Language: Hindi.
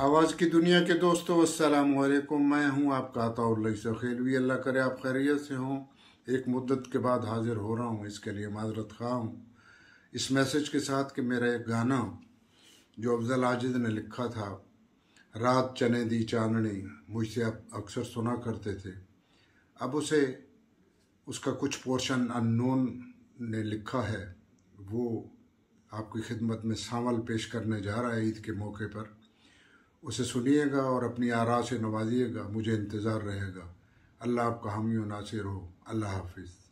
आवाज़ की दुनिया के दोस्तों, अस्सलाम वालेकुम मैं हूँ आपका अताउल्ला खेलवी अल्लाह करे आप खैरियत से हों। एक मुद्दत के बाद हाजिर हो रहा हूँ। इसके लिए माजरत खा। हूँ इस मैसेज के साथ कि मेरा एक गाना जो अफजल आजिद ने लिखा था, रात चने दी चांदनी मुझसे आप अक्सर सुना करते थे। अब उसे, उसका कुछ पोर्शन अननोन ने लिखा है। वो आपकी खिदमत में सावल पेश करने जा रहा है ईद के मौके पर। उसे सुनिएगा और अपनी आरा से नवाजिएगा, मुझे इंतज़ार रहेगा। अल्लाह आपका हामी नासिर हो। अल्लाह हाफिज़।